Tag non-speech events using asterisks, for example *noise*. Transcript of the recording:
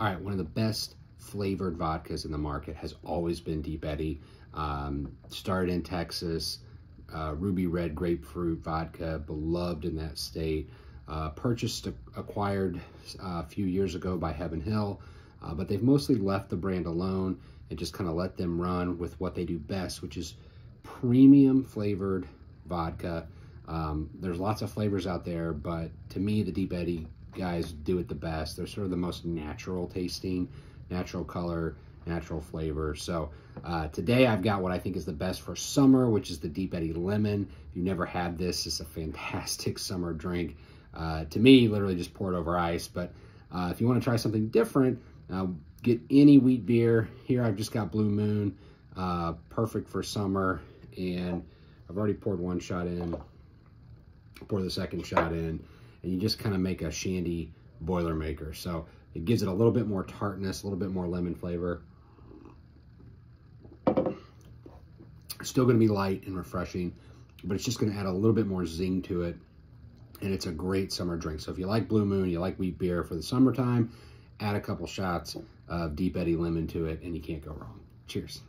All right, one of the best flavored vodkas in the market has always been Deep Eddy. Um, started in Texas, uh, ruby red grapefruit vodka, beloved in that state. Uh, purchased, acquired uh, a few years ago by Heaven Hill, uh, but they've mostly left the brand alone and just kind of let them run with what they do best, which is premium flavored vodka. Um, there's lots of flavors out there, but to me, the Deep Eddy guys do it the best. They're sort of the most natural tasting, natural color, natural flavor. So uh, today I've got what I think is the best for summer, which is the Deep Eddy Lemon. If you've never had this, it's a fantastic *laughs* summer drink. Uh, to me, literally just pour it over ice. But uh, if you want to try something different, uh, get any wheat beer. Here I've just got Blue Moon, uh, perfect for summer. And I've already poured one shot in, pour the second shot in, and you just kind of make a shandy Boilermaker. So it gives it a little bit more tartness, a little bit more lemon flavor. Still going to be light and refreshing, but it's just going to add a little bit more zing to it. And it's a great summer drink. So if you like Blue Moon, you like wheat beer for the summertime, add a couple shots of Deep Eddy Lemon to it, and you can't go wrong. Cheers.